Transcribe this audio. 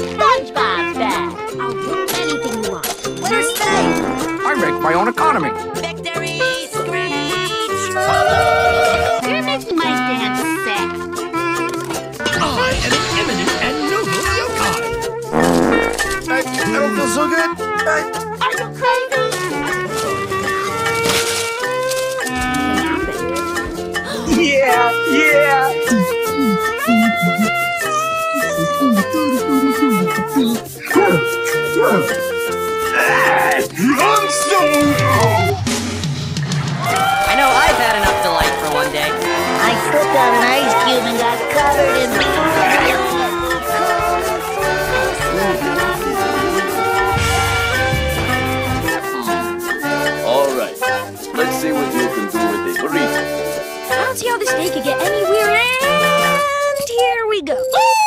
SpongeBob bag. I'll do anything you want. Let her stay. I make my own economy. Victory screech! You're making my dance sad. I am an eminent and noble yokai. I, I don't feel so good. I, Are you crazy? yeah, yeah. I know I've had enough delight for one day. I slipped on an ice cube and got covered in All right, let's see what you can do with the burrito. I don't see how this day could get anywhere, and here we go.